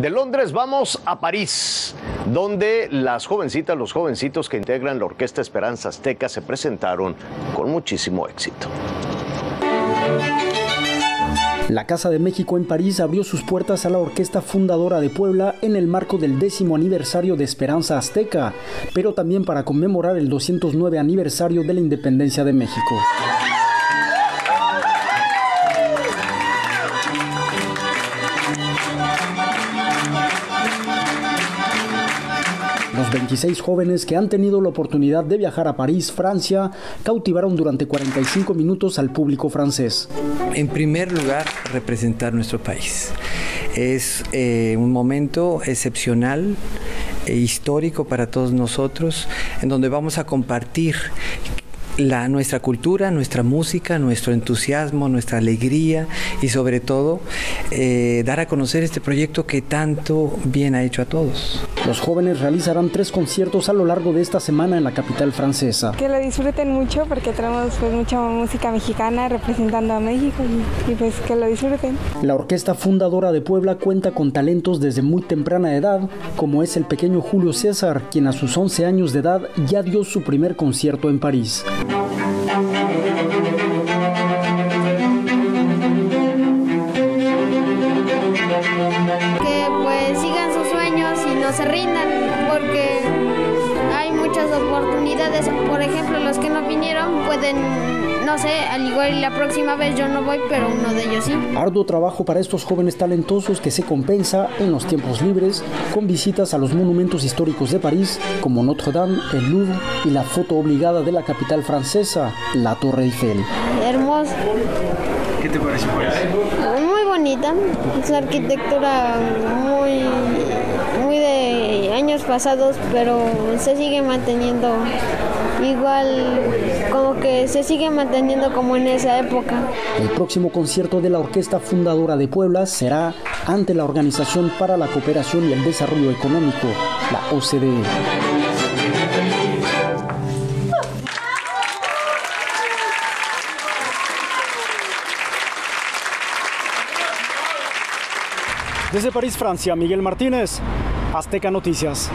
De Londres vamos a París, donde las jovencitas, los jovencitos que integran la Orquesta Esperanza Azteca se presentaron con muchísimo éxito. La Casa de México en París abrió sus puertas a la orquesta fundadora de Puebla en el marco del décimo aniversario de Esperanza Azteca, pero también para conmemorar el 209 aniversario de la independencia de México. Los 26 jóvenes que han tenido la oportunidad de viajar a París, Francia, cautivaron durante 45 minutos al público francés. En primer lugar, representar nuestro país. Es eh, un momento excepcional e histórico para todos nosotros, en donde vamos a compartir la, nuestra cultura, nuestra música, nuestro entusiasmo, nuestra alegría y sobre todo eh, dar a conocer este proyecto que tanto bien ha hecho a todos. Los jóvenes realizarán tres conciertos a lo largo de esta semana en la capital francesa. Que lo disfruten mucho porque tenemos pues, mucha música mexicana representando a México y, y pues que lo disfruten. La orquesta fundadora de Puebla cuenta con talentos desde muy temprana edad, como es el pequeño Julio César, quien a sus 11 años de edad ya dio su primer concierto en París. No se rindan, porque hay muchas oportunidades. Por ejemplo, los que no vinieron pueden, no sé, al igual la próxima vez yo no voy, pero uno de ellos sí. Arduo trabajo para estos jóvenes talentosos que se compensa en los tiempos libres con visitas a los monumentos históricos de París como Notre Dame, el Louvre y la foto obligada de la capital francesa, la Torre Eiffel. Hermoso. ¿Qué te parece París? Muy bonita, es arquitectura muy, pasados, pero se sigue manteniendo igual, como que se sigue manteniendo como en esa época. El próximo concierto de la Orquesta Fundadora de Puebla será ante la Organización para la Cooperación y el Desarrollo Económico, la OCDE. Desde París, Francia, Miguel Martínez, Azteca Noticias.